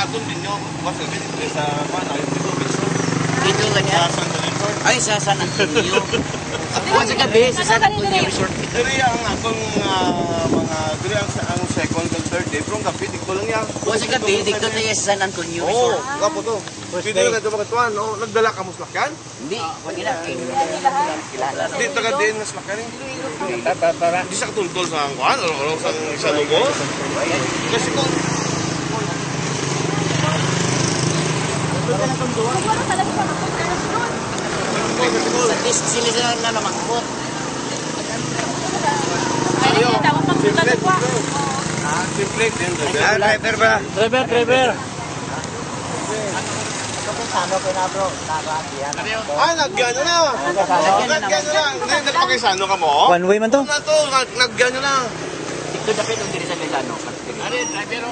atong ninyo, kasi dito sa mana, yung dito biso. Dito Sa kanya. San Resort. Ay, sa San Antonio. Buwan sa gabi, sa San Antonio Resort. Diri ang akong ah, mga, diri ang, ang second and third day, pero ang gabi, dito lang yan. Buwan sa gabi, dito tayo sa San Antonio Oo, Resort. kapo to. Pwede na ito mga tuwan, no? Nagdala ka mo slakyan? Hindi, pwede na. Kilala. Di taga din na slakyan. Hindi sa katultol sa kuan, o o sa sa lugo. Kasi kung At least sila sila na namakot. simple din Ah, driver ba? Driver, driver. Ah, nagyano na. Nagyano na. Nagpakisano ka mo? One way man to. Na to, nagyano na. Dito dapat yung diri sa Milano. Ano, driver?